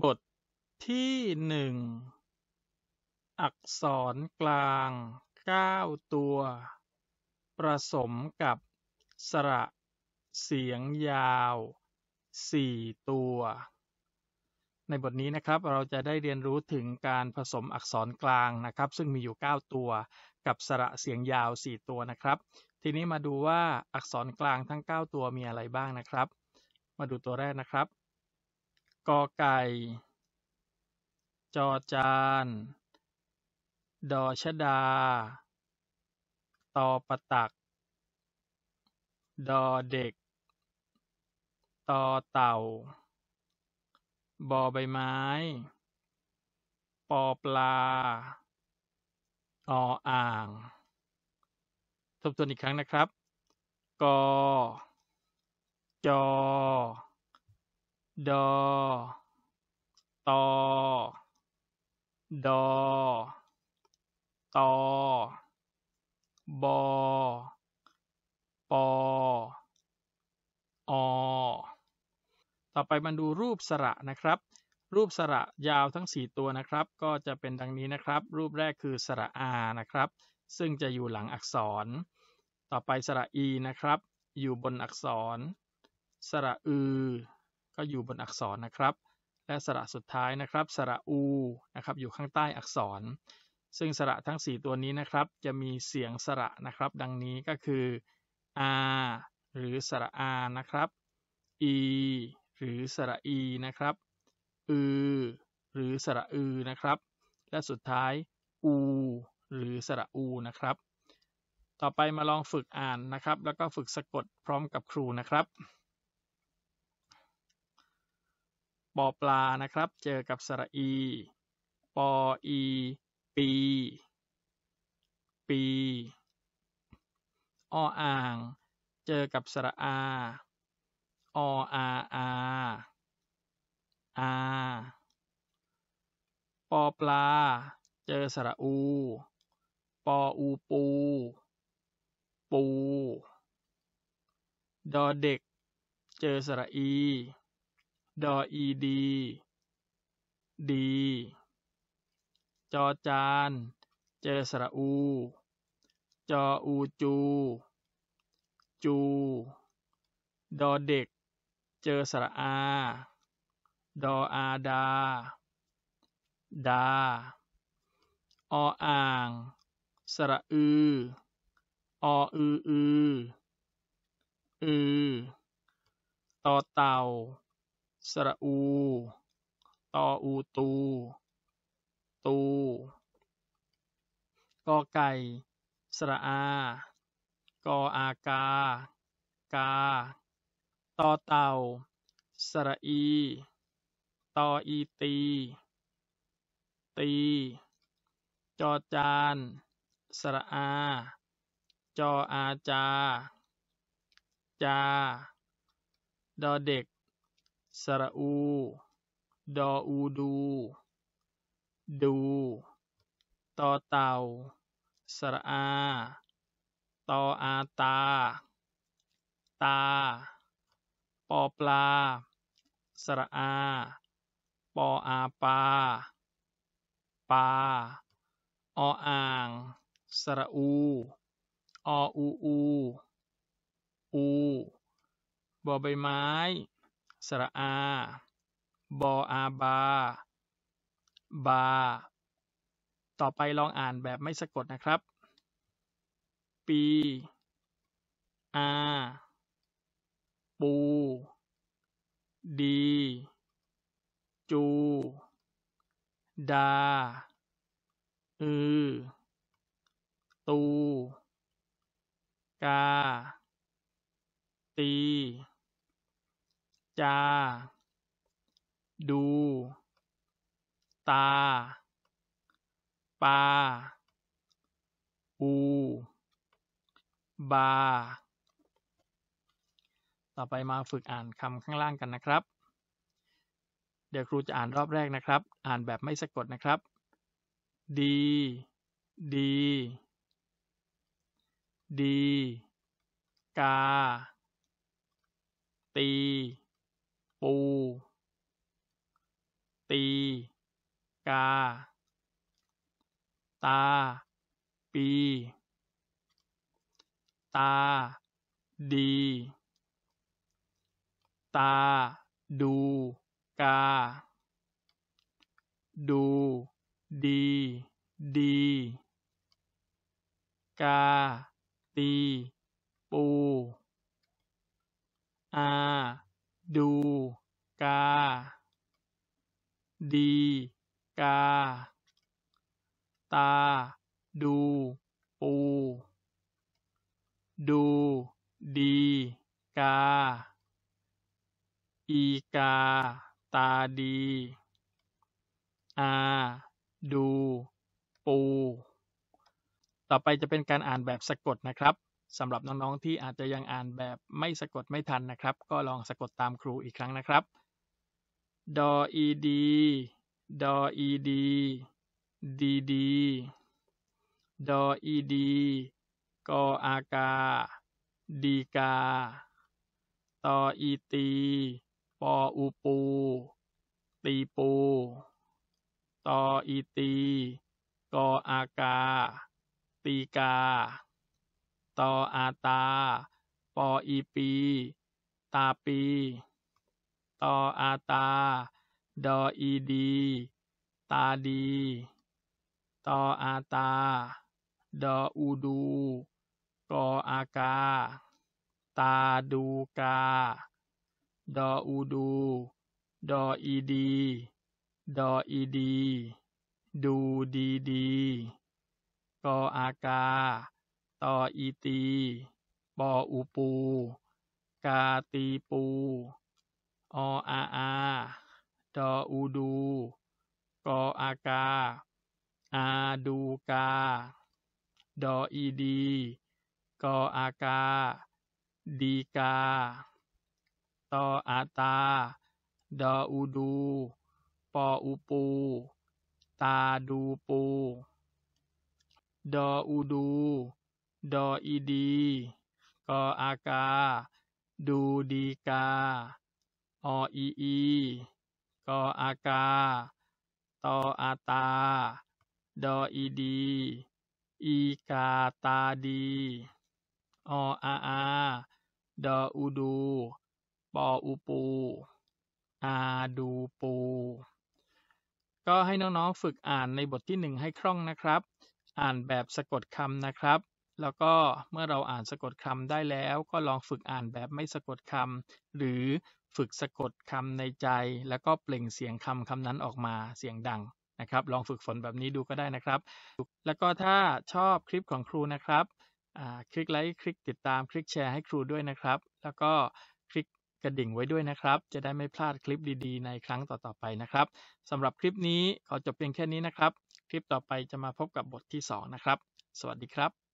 บทที่หนึ่งอักษรกลางเก้าตัว ผสมกับสระ เสียงยาวสี่ตัว ในบทนี้นะครับเราจะได้เรียนรู้ถึงการผสมอักษรกลางนะครับ ซึ่งมีอยู่ 9 ตัว กับสระเสียงยาว 4 ตัวนะครับ ทีนี้มาดูว่าอักษรกลางทั้ง 9 ตัวมีอะไรบ้างนะครับ มาดูตัวแรกนะครับ กอไก่ จอจาน ดอชดา ตอปตัก ดอเด็ก ตอเต่า บอใบไม้ ปอปลา ออ่าง ทบทวนอีกครั้งนะครับ กอ จอ ดอ ตอ ดอ ตอ บอ ปอ อ ต่อไปมาดูรูปสระนะครับ รูปสระยาวทั้ง 4 ตัวนะครับ ก็จะเป็นดังนี้นะครับ รูปแรกคือสระอานะครับ ซึ่งจะอยู่หลังอักษร ต่อไปสระอีนะครับ อยู่บนอักษร สระอือ ก็อยู่บนอักษรนะครับ และสระสุดท้ายนะครับ สระอูนะครับ อยู่ข้างใต้อักษร ซึ่งสระทั้ง 4 ตัวนี้นะครับ จะมีเสียงสระนะครับ ดังนี้ก็คือ a หรือสระอานะครับ e หรือสระอีนะครับอือหรือสระอือนะครับ และสุดท้าย อู หรือสระอูนะครับ ต่อไปมาลองฝึกอ่านนะครับ แล้วก็ฝึกสะกดพร้อมกับครูนะครับ ปอปลานะครับ เจอกับสระอี ปออีปี ปีออ่าง เจอกับสระอา ออาอาอาปอปลา เจอสระอู ปออูปู ปู ดอเด็ก เจอสระอี ดออีดี ดี จอจาน เจสระอู จออูจู จู ดอเด็ก เจอสระอา ดออาดา ดา ออ่าง สระอือ ออืออืออือต่อเต่า สระอู ตออูตู ตู กอไก่ สระอา กออากา กา ตอเต่า สระอี ตออีตี ตี จอจาน สระอา จออาจา จา ดอเด็ก สระอู ดออูดู ดู ตอเต่า สระอา ตออาตา ตา ปอปลา สระอา ปออาปา ปา ออ่าง สระอู ออูอู อู บอใบไม้ สระอา บออาบา บา ต่อไปลองอ่านแบบไม่สะกดนะครับ ปี อา ปู ดี จู ดา อือ ตู กา ตี จา ดู ตา ปา อู บา ต่อไปมาฝึกอ่านคำข้างล่างกันนะครับ เดี๋ยวครูจะอ่านรอบแรกนะครับ อ่านแบบไม่สะกดนะครับ ดี ดี ดี กา ตี ปู ตี กา ตา ปี ตา ดี ตา ดู กา ดู ดี ดี กา ตี ปู อา ดูกา ดีกา ตา ดู ปู ดูดีกา อีกา ตาดี อา ดู ปู ต่อไปจะเป็นการอ่านแบบสะกดนะครับ สำหรับน้องๆที่อาจจะยังอ่านแบบไม่สะกดไม่ทันนะครับ ก็ลองสะกดตามครูอีกครั้งนะครับ ดออีดี ดออีดี ดีดี ดออีดี กออากา ดีกา ตออีตี ปออูปู ตีปู ตออีตี กออากา ตีกา ตออาตา ปออีปี ตาปี ตออาตา ดออีดี ตาดี ตออาตา ดออูดู กออากา ตาดูกา ดออูดู ดออีดี ดออีดี ดูดีดี กออากา ตออีตี ปออูปู กาตีปู ออาอาดออูดู กออากา อาดูกา ดออีดี กออากา ดีกา ตออาตา ดออูดู ปออูปู ตาดูปู ดออูดู ดออีดี กออากา ดูดีกา ออีอี กออากา ตออาตา ดออีดี อีกาตาดี ออาอา ดออูดู ปออูปู อาดูปู ก็ให้น้องๆฝึกอ่านในบทที่หนึ่งให้คล่องนะครับ อ่านแบบสะกดคำนะครับ แล้วก็เมื่อเราอ่านสะกดคำได้แล้ว ก็ลองฝึกอ่านแบบไม่สะกดคำหรือฝึกสะกดคำในใจ แล้วก็เปล่งเสียงคำคำนั้นออกมาเสียงดังนะครับ ลองฝึกฝนแบบนี้ดูก็ได้นะครับ แล้วก็ถ้าชอบคลิปของครูนะครับคลิกไลค์คลิกติดตามคลิกแชร์ให้ครูด้วยนะครับ แล้วก็คลิกกระดิ่งไว้ด้วยนะครับ จะได้ไม่พลาดคลิปดีๆ ในครั้งต่อๆไปนะครับสำหรับคลิปนี้ขอจบเพียงแค่นี้นะครับ คลิปต่อไปจะมาพบกับบทที่ 2 นะครับ สวัสดีครับ